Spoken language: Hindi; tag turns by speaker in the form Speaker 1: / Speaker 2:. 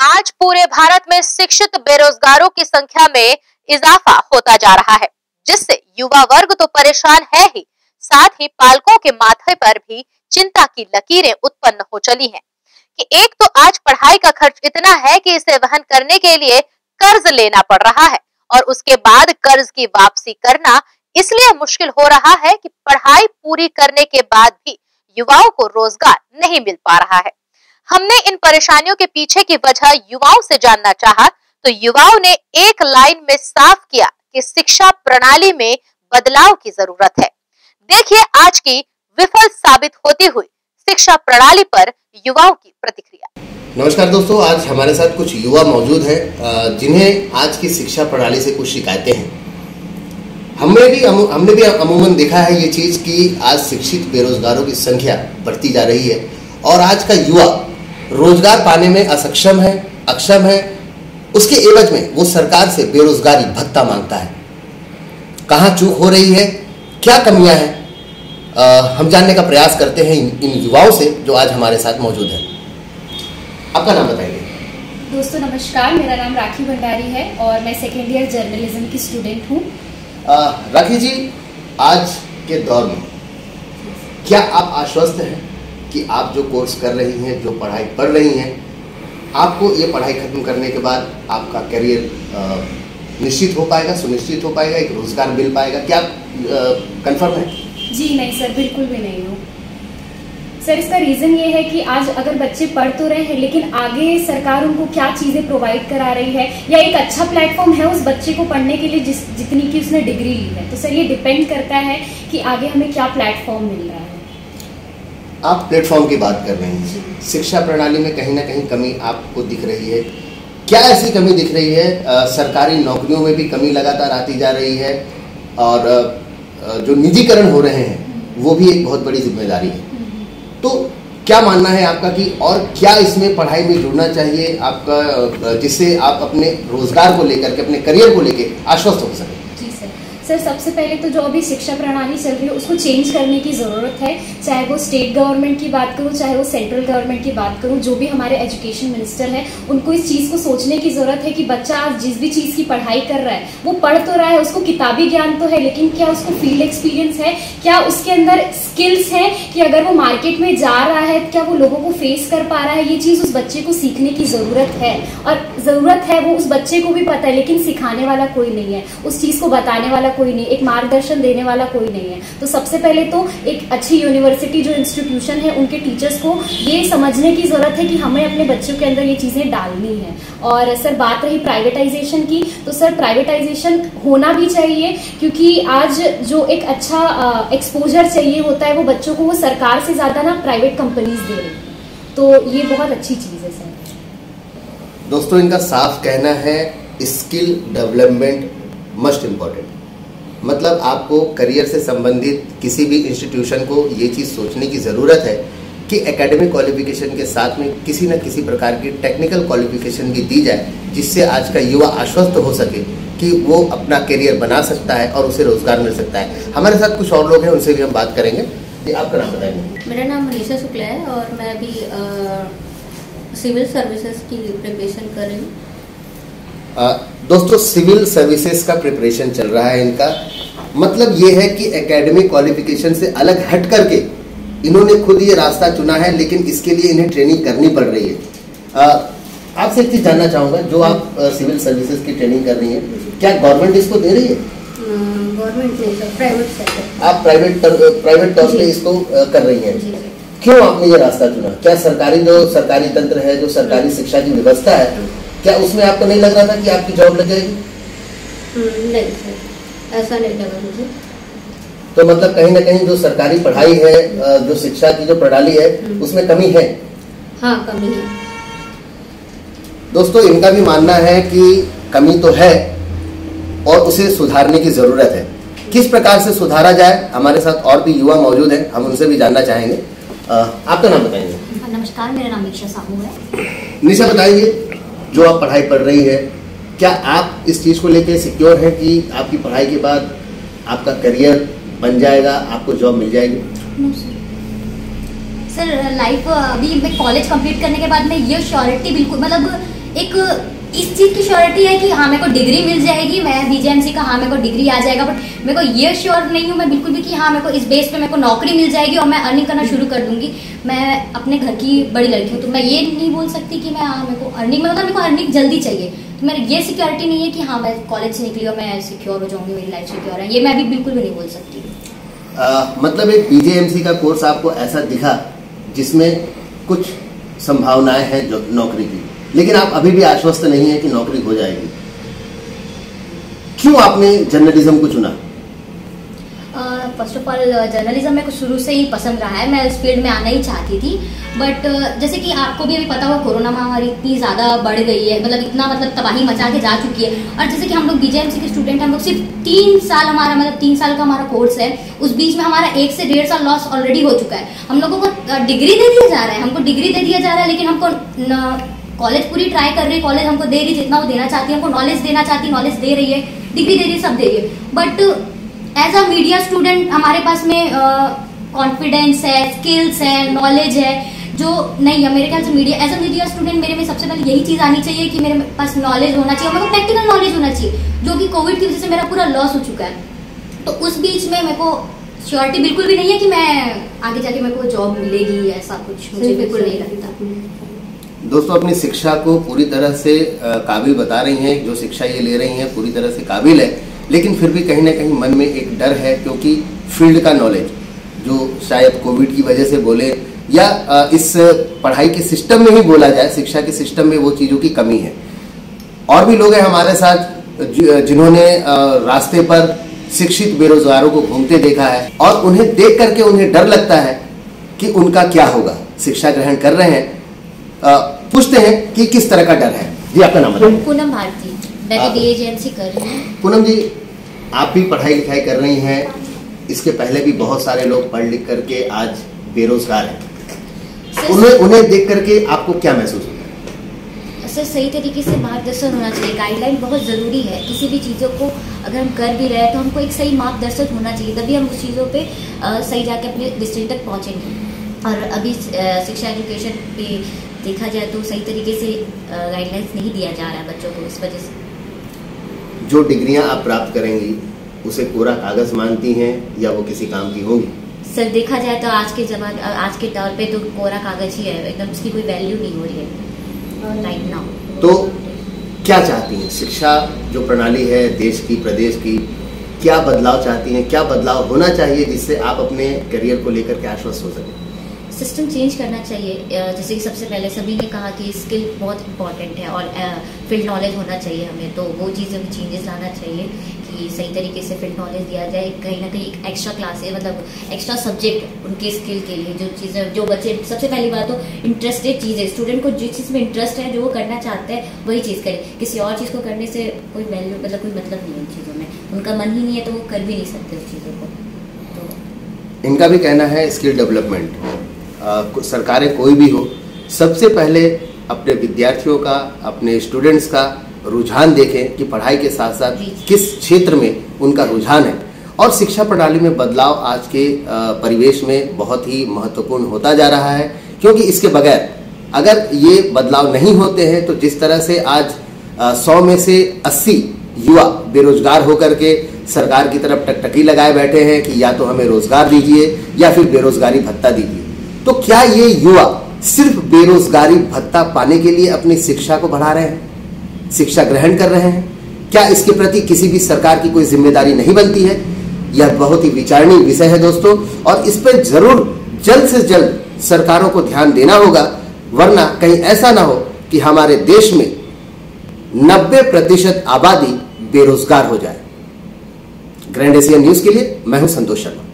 Speaker 1: आज पूरे भारत में शिक्षित बेरोजगारों की संख्या में इजाफा होता जा रहा है, जिससे युवा वर्ग तो परेशान है ही। साथ ही पालकों के माथे पर भी चिंता की लकीरें उत्पन्न हो चली हैं कि एक तो आज पढ़ाई का खर्च इतना है कि इसे वहन करने के लिए कर्ज लेना पड़ रहा है और उसके बाद कर्ज की वापसी करना इसलिए मुश्किल हो रहा है कि पढ़ाई पूरी करने के बाद भी युवाओं को रोज़गार नहीं मिल पा रहा है। हमने इन परेशानियों के पीछे की वजह युवाओं से जानना चाहा तो युवाओं ने एक लाइन में साफ़ किया कि शिक्षा प्रणाली में बदलाव की ज़रूरत है। देखिए आज की विफल साबित होती हुई शिक्षा प्रणाली पर युवाओं की प्रतिक्रिया।
Speaker 2: नमस्कार दोस्तों, आज हमारे साथ कुछ युवा मौजूद हैं जिन्हें आज की शिक्षा प्रणाली से कुछ शिकायतें हैं। हमने भी हमने भी अमूमन देखा है ये चीज़ कि आज शिक्षित बेरोजगारों की संख्या बढ़ती जा रही है और आज का युवा रोज़गार पाने में असक्षम है अक्षम है। उसके एवज में वो सरकार से बेरोजगारी भत्ता माँगता है। कहाँ चूक हो रही है? क्या कमियाँ हैं? आ, हम जानने का प्रयास करते हैं इन, इन युवाओं से जो आज हमारे साथ मौजूद हैं। आपका नाम बताइए।
Speaker 3: दोस्तों नमस्कार। मेरा नाम राखी भंडारी है और मैं सेकेंड ईयर जर्नलिज्म की स्टूडेंट हूँ।
Speaker 2: राखी जी आज के दौर में क्या आप आश्वस्त हैं? कि आप जो कोर्स कर रही हैं, जो पढ़ाई पढ़ रही हैं, आपको ये पढ़ाई खत्म करने के बाद आपका करियर निश्चित हो पाएगा, सुनिश्चित हो पाएगा, एक रोज़गार मिल पाएगा। क्या कंफर्म है?
Speaker 3: जी, नहीं सर, बिल्कुल भी नहीं हो। सर, इसका रीजन ये है कि आज अगर बच्चे पढ़ तो रहे हैं, लेकिन आगे सरकार उनको क्या चीज़ें प्रोवाइड करा रही है? या एक अच्छा प्लेटफॉर्म है उस बच्चे को पढ़ने के लिए जिस, जितनी की उसने डिग्री ली है? तो सर, ये डिपेंड करता है कि आगे हमें क्या प्लेटफॉर्म मिल रहा है।
Speaker 2: आप प्लेटफॉर्म की बात कर रहे हैं। शिक्षा प्रणाली में कहीं ना कहीं कमी आपको दिख रही है। क्या ऐसी कमी दिख रही है? आ, सरकारी नौकरियों में भी कमी लगातार आती जा रही है और आ, जो निजीकरण हो रहे हैं वो भी एक बहुत बड़ी ज़िम्मेदारी है। तो क्या मानना है आपका कि और क्या इसमें पढ़ाई में जुड़ना चाहिए? आपका जिससे आप अपने रोज़गार को लेकर के अपने करियर को लेकर आश्वस्त हो सकें।
Speaker 3: सर सबसे पहले तो जो अभी शिक्षा प्रणाली चल रही है, उसको चेंज करने की ज़रूरत है। चाहे वो स्टेट गवर्नमेंट की बात करूँ, चाहे वो सेंट्रल गवर्नमेंट की बात करूँ, जो भी हमारे एजुकेशन मिनिस्टर है, उनको इस चीज़ को सोचने की ज़रूरत है कि बच्चा आज जिस भी चीज़ की पढ़ाई कर रहा है, वो पढ़ तो रहा है, उसको किताबी ज्ञान तो है, लेकिन क्या उसको फ़ील्ड एक्सपीरियंस है? क्या उसके अंदर स्किल्स हैं कि अगर वो मार्केट में जा रहा है, क्या वो लोगों को फेस कर पा रहा है? ये चीज़ उस बच्चे को सीखने की ज़रूरत है। और ज़रूरत है वो उस बच्चे को भी पता है, लेकिन सिखाने वाला कोई नहीं है। उस चीज़ को बताने वाला कोई नहीं, एक मार्गदर्शन देने वाला कोई नहीं है। तो सबसे पहले तो एक अच्छी यूनिवर्सिटी जो इंस्टीट्यूशन है, उनके टीचर्स को ये समझने की ज़रूरत है कि हमें अपने बच्चों के अंदर ये चीज़ें डालनी है। और सर, बात रही प्राइवेटाइजेशन की तो सर प्राइवेटाइजेशन होना भी चाहिए, क्योंकि आज जो एक अच्छा एक्सपोजर चाहिए होता है, वो बच्चों को वो सरकार से ज़्यादा ना प्राइवेट कंपनीज़ दे रही तो ये बहुत अच्छी चीज़ है सर।
Speaker 2: दोस्तों, इनका साफ़ कहना है स्किल डेवलपमेंट मस्ट इंपॉर्टेंट मतलब आपको करियर से संबंधित किसी भी इंस्टीट्यूशन को ये चीज़ सोचने की ज़रूरत है कि एकेडमिक क्वालिफिकेशन के साथ में किसी न किसी प्रकार की टेक्निकल क्वालिफिकेशन भी दी जाए जिससे आज का युवा आश्वस्त हो सके कि वो अपना करियर बना सकता है और उसे रोज़गार मिल सकता है। हमारे साथ कुछ और लोग हैं उनसे भी हम बात करेंगे। जी आपका नाम बताएँगे
Speaker 4: मेरा नाम मनीषा शुक्ला है और मैं अभी सिविल सर्विसेज़ की प्रिपरेशन कर रही हूँ।
Speaker 2: दोस्तों सिविल सर्विसेज़ का प्रिपरेशन चल रहा है इनका। मतलब ये है कि एकेडमिक क्वालिफिकेशन से अलग हट करके इन्होंने खुद ये रास्ता चुना है लेकिन इसके लिए इन्हें ट्रेनिंग करनी पड़ रही है। आपसे एक चीज़ जानना चाहूँगा जो आप सिविल सर्विसेज़ की ट्रेनिंग कर रही हैं क्या गवर्नमेंट इसको दे रही है?
Speaker 4: गवर्नमेंट प्राइवेट
Speaker 2: आप प्राइवेट प्राइवेट तौर पे इसको कर रही हैं। क्यों आपने ये रास्ता चुना? क्या सरकारी जो सरकारी तंत्र है जो सरकारी शिक्षा की व्यवस्था है क्या उसमें आपको नहीं लग रहा था कि आपकी जॉब लग जाएगी?
Speaker 4: हम्म, नहीं ऐसा नहीं लगा मुझे।
Speaker 2: तो मतलब कहीं ना कहीं जो सरकारी पढ़ाई है जो शिक्षा की जो प्रणाली है हम्म। उसमें कमी है?
Speaker 4: हाँ कमी है।
Speaker 2: दोस्तों इनका भी मानना है कि कमी तो है और उसे सुधारने की ज़रूरत है। किस प्रकार से सुधारा जाए? हमारे साथ और भी युवा मौजूद हैं हम उनसे भी जानना चाहेंगे। आपका नाम बताएँगे
Speaker 5: नमस्कार मेरा नाम निशा साहू है।
Speaker 2: निशा बताइए। जो आप पढ़ाई पढ़ रही है, क्या आप इस चीज़ को लेकर सिक्योर हैं कि आपकी पढ़ाई के बाद आपका करियर बन जाएगा, आपको जॉब मिल जाएगी?
Speaker 5: सर लाइफ अभी मैं कॉलेज कंप्लीट करने के बाद मैं ये श्योरिटी बिल्कुल मतलब एक इस चीज़ की श्योरिटी है कि हाँ मेरे को डिग्री मिल जाएगी, मैं बीजेएमसी का हाँ मेरे को डिग्री आ जाएगा बट मेरे को ये श्योर नहीं हूँ मैं बिल्कुल भी कि हाँ मेरे को इस बेस पे मेरे को नौकरी मिल जाएगी और मैं अर्निंग करना शुरू कर दूँगी। मैं अपने घर की बड़ी लड़की हूँ तो मैं ये नहीं बोल सकती कि मैं हाँ मेरे को अर्निंग मतलब मेरे को अर्निंग जल्दी चाहिए। तो मेरी ये सिक्योरिटी नहीं है कि हाँ मैं कॉलेज से निकली और मैं सिक्योर हो जाऊँगी, मेरी लाइफ सिक्योर है। ये मैं अभी बिल्कुल भी नहीं बोल सकती।
Speaker 2: मतलब एक पीजेएमसी का कोर्स आपको ऐसा दिखा जिसमें कुछ संभावनाएँ हैं नौकरी की। लेकिन आप अभी भी आश्वस्त नहीं है कि नौकरी हो जाएगी। क्यों आपने जर्नलिज्म को चुना?
Speaker 5: फ़र्स्ट ऑफ़ ऑल जर्नलिज्म मेरे को शुरू से ही पसंद रहा है। मैं इस फ़ील्ड में आना ही चाहती थी। बट uh, जैसे कि आपको भी अभी पता होगा कोरोना महामारी इतनी ज़्यादा बढ़ गई है। मतलब इतना मतलब तबाही मचा के जा चुकी है। और जैसे कि हम लोग बीजेएमसी के स्टूडेंट हैं हम लोग सिर्फ़ तीन साल हमारा मतलब तीन साल का हमारा कोर्स है। उस बीच में हमारा एक से डेढ़ साल लॉस ऑलरेडी हो चुका है। हम लोगों को डिग्री दे दिया जा रहा है। हमको डिग्री दे दिया जा रहा है लेकिन हमको कॉलेज पूरी ट्राई कर रही है कॉलेज हमको दे रही जितना वो देना चाहती है हमको नॉलेज देना चाहती है नॉलेज दे रही है डिग्री दे रही है सब दे रही है। But as a media student हमारे पास में कॉन्फिडेंस है स्किल्स है नॉलेज है जो नहीं है मेरे ख्याल से media as a media student मेरे में सबसे पहले यही चीज़ आनी चाहिए कि मेरे पास नॉलेज होना चाहिए मेरे को प्रैक्टिकल नॉलेज होना चाहिए जो कि कोविड की वजह से मेरा पूरा लॉस हो चुका है। तो उस बीच में मेरे को श्योरिटी बिल्कुल भी नहीं है कि मैं आगे जाके मेरे को जॉब मिलेगी ऐसा कुछ मुझे बिल्कुल नहीं लगता।
Speaker 2: दोस्तों, अपनी शिक्षा को पूरी तरह से काबिल बता रही हैं, जो शिक्षा ये ले रही हैं, पूरी तरह से काबिल है। लेकिन फिर भी कहीं ना कहीं मन में एक डर है, क्योंकि फ़ील्ड का नॉलेज जो शायद कोविड की वजह से बोले, या इस पढ़ाई के सिस्टम में ही बोला जाए, शिक्षा के सिस्टम में वो चीज़ों की कमी है। और भी लोग हैं हमारे साथ जिन्होंने रास्ते पर शिक्षित बेरोजगारों को घूमते देखा है, और उन्हें देख करके उन्हें डर लगता है कि उनका क्या होगा। शिक्षा ग्रहण कर रहे हैं पूछते हैं कि किस तरह का डर है। जी आपका नाम बताइए।
Speaker 5: पूनम भारती। मैं एजेंसी कर रही हूँ।
Speaker 2: पूनम जी आप भी पढ़ाई लिखाई कर रही हैं। इसके पहले भी बहुत सारे लोग पढ़ लिख करके आज बेरोजगार हैं। उन्हें उन्हें देख करके आपको क्या महसूस होता है
Speaker 5: सर सही तरीके से मार्गदर्शन होना चाहिए। गाइडलाइन बहुत ज़रूरी है। किसी भी चीज़ों को अगर हम कर भी रहे हैं तो हमको एक सही मार्गदर्शक होना चाहिए। तभी हम उस चीज़ों पे सही जाके अपने डिस्ट्रिक्ट तक पहुँचेंगे। और अभी शिक्षा एजुकेशन पे देखा जाए तो सही तरीके से गाइडलाइंस नहीं दिया जा रहा है बच्चों को इस वजह से।
Speaker 2: जो डिग्रियाँ आप प्राप्त करेंगी उसे पूरा कागज़ मानती हैं या वो किसी काम की होंगी?
Speaker 5: सर देखा जाए तो आज के जमा आज के तौर पे तो कोरा कागज़ ही है एकदम उसकी कोई वैल्यू नहीं हो रही है राइट नाउ
Speaker 2: तो क्या चाहती हैं? शिक्षा जो प्रणाली है देश की प्रदेश की क्या बदलाव चाहती हैं? क्या बदलाव होना चाहिए जिससे आप अपने करियर को लेकर के आश्वस्त हो सकें?
Speaker 5: सिस्टम चेंज करना चाहिए। जैसे कि सबसे पहले सभी ने कहा कि स्किल बहुत इंपॉर्टेंट है और फ़ील्ड नॉलेज होना चाहिए हमें तो वो चीज़ें में चेंजेस लाना चाहिए कि सही तरीके से फ़ील्ड नॉलेज दिया जाए। कहीं ना कहीं एक एक्स्ट्रा क्लासेस मतलब एक्स्ट्रा सब्जेक्ट उनके स्किल के लिए, जो चीज़ें, जो बच्चे, सबसे पहली बात तो इंटरेस्टेड चीज़ स्टूडेंट को जिस चीज़ में इंटरेस्ट है, जो वो करना चाहते हैं, वही चीज़ करें। किसी और चीज़ को करने से कोई वैल्यू मतलब कोई मतलब नहीं है उन चीज़ों में। उनका मन ही नहीं है तो वो कर भी नहीं सकते उस चीज़ों को।
Speaker 2: तो इनका भी कहना है स्किल डेवलपमेंट सरकारें कोई भी हो सबसे पहले अपने विद्यार्थियों का अपने स्टूडेंट्स का रुझान देखें कि पढ़ाई के साथ साथ किस क्षेत्र में उनका रुझान है। और शिक्षा प्रणाली में बदलाव आज के परिवेश में बहुत ही महत्वपूर्ण होता जा रहा है क्योंकि इसके बगैर अगर ये बदलाव नहीं होते हैं तो जिस तरह से आज सौ में से अस्सी युवा बेरोजगार होकर के सरकार की तरफ़ टकटकी लगाए बैठे हैं कि या तो हमें रोज़गार दीजिए या फिर बेरोजगारी भत्ता दीजिए। तो क्या ये युवा सिर्फ़ बेरोजगारी, भत्ता पाने के लिए अपनी शिक्षा को बढ़ा रहे हैं? शिक्षा ग्रहण कर रहे हैं? क्या इसके प्रति किसी भी सरकार की कोई ज़िम्मेदारी नहीं बनती है? यह बहुत ही विचारणीय विषय है दोस्तों, और इस पर ज़रूर जल्द से जल्द सरकारों को ध्यान देना होगा, वरना कहीं ऐसा ना हो कि हमारे देश में 90 प्रतिशत आबादी बेरोजगार हो जाए। ग्रैंड एशियन न्यूज़ के लिए मैं हूँ संतोष शर्मा।